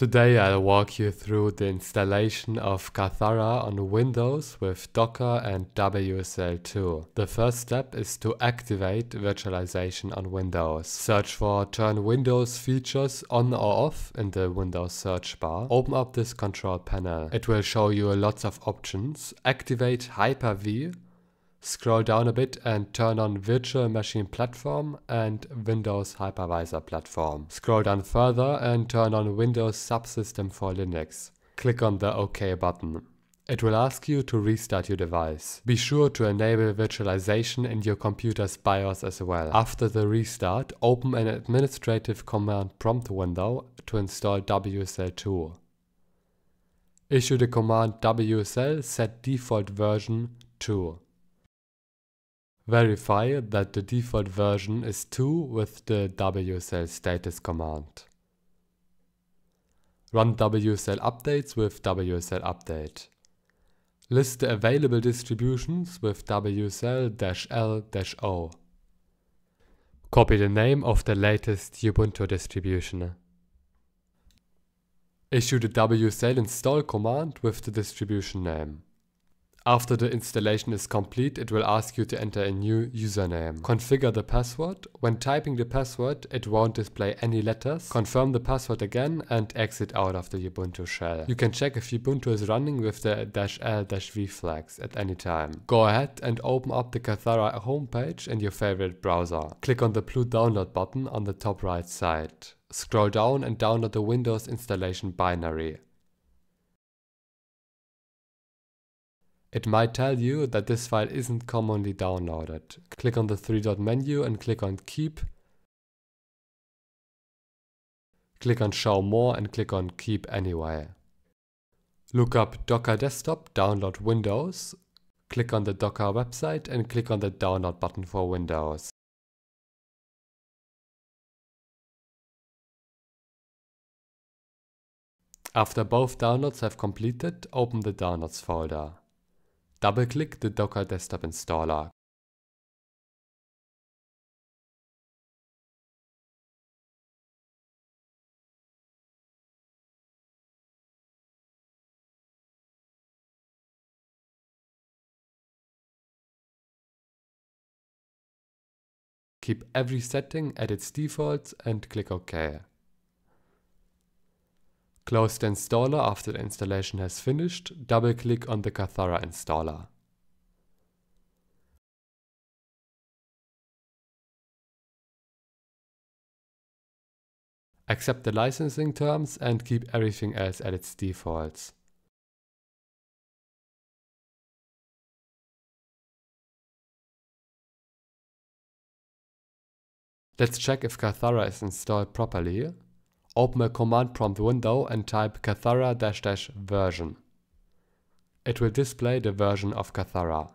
Today I'll walk you through the installation of Kathara on Windows with Docker and WSL2. The first step is to activate virtualization on Windows. Search for turn Windows features on or off in the Windows search bar. Open up this control panel. It will show you lots of options. Activate Hyper-V Scroll down a bit and turn on Virtual Machine Platform and Windows Hypervisor Platform. Scroll down further and turn on Windows Subsystem for Linux. Click on the OK button. It will ask you to restart your device. Be sure to enable virtualization in your computer's BIOS as well. After the restart, open an administrative command prompt window to install WSL2. Issue the command wsl set default version 2. Verify that the default version is 2 with the WSL status command. Run WSL updates with WSL update. List the available distributions with WSL-L-O. Copy the name of the latest Ubuntu distribution. Issue the WSL install command with the distribution name. After the installation is complete, it will ask you to enter a new username. Configure the password. When typing the password, it won't display any letters. Confirm the password again and exit out of the Ubuntu shell. You can check if Ubuntu is running with the "-l-v flags at any time. Go ahead and open up the Kathara homepage in your favorite browser. Click on the blue download button on the top right side. Scroll down and download the Windows installation binary. It might tell you that this file isn't commonly downloaded. Click on the three dot menu and click on Keep. Click on Show More and click on Keep Anyway. Look up Docker Desktop, download Windows. Click on the Docker website and click on the download button for Windows. After both downloads have completed, open the Downloads folder. Double-click the Docker Desktop installer. Keep every setting at its defaults and click OK. Close the installer after the installation has finished, double click on the Kathara installer. Accept the licensing terms and keep everything else at its defaults. Let's check if Kathara is installed properly. Open a command prompt window and type kathara-version. It will display the version of Kathara.